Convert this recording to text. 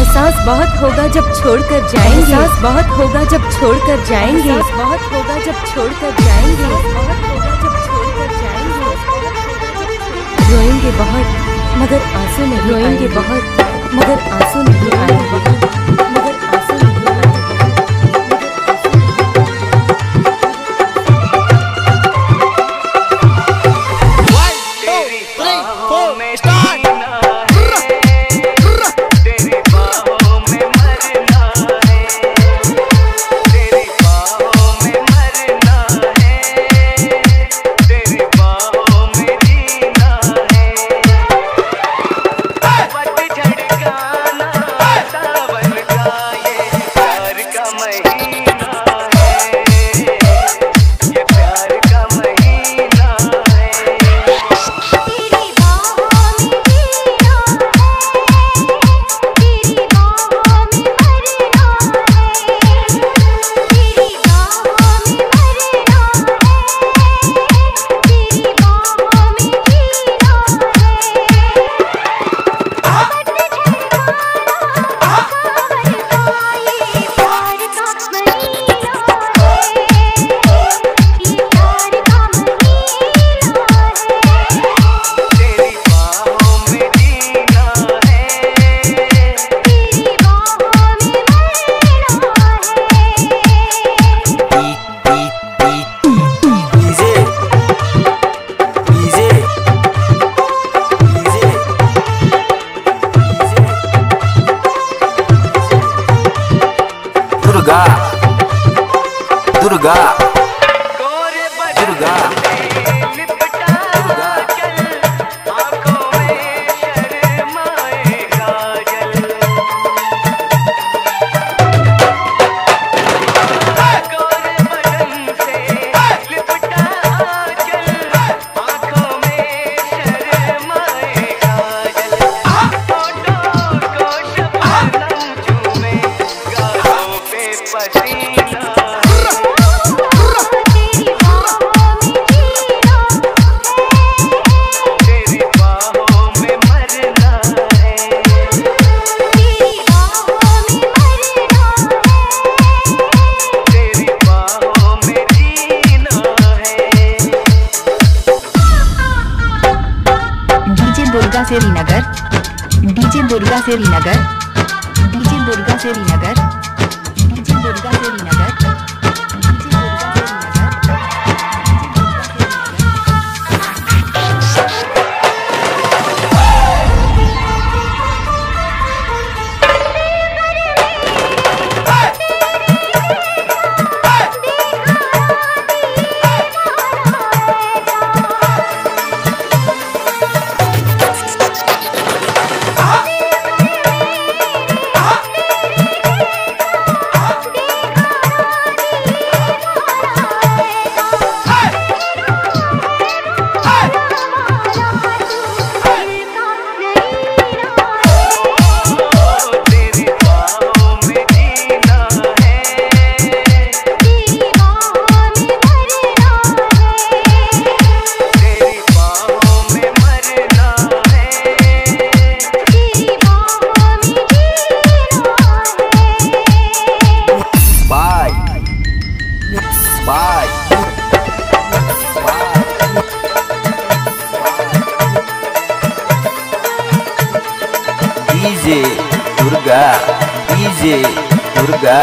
एहसास बहुत होगा जब छोड़ कर हाँ हाँ जाएँगे। एहसास बहुत होगा जब छोड़ कर जाएँगे बहुत होगा जब छोड़ कर जाएँगे। रोएँगे बहुत मगर आँसू नहीं रोएँगे बहुत। मगर आँसू नहीं आएँगे। मगर दुर्गा। दुर्गा। दुर्गा डीजे दुर्गा से रीनगर डीजे दुर्गा से रीनगर 놀이가 흐르는 ದುರ್ಗಾ ಡಿ ಜೆ ದುರ್ಗಾ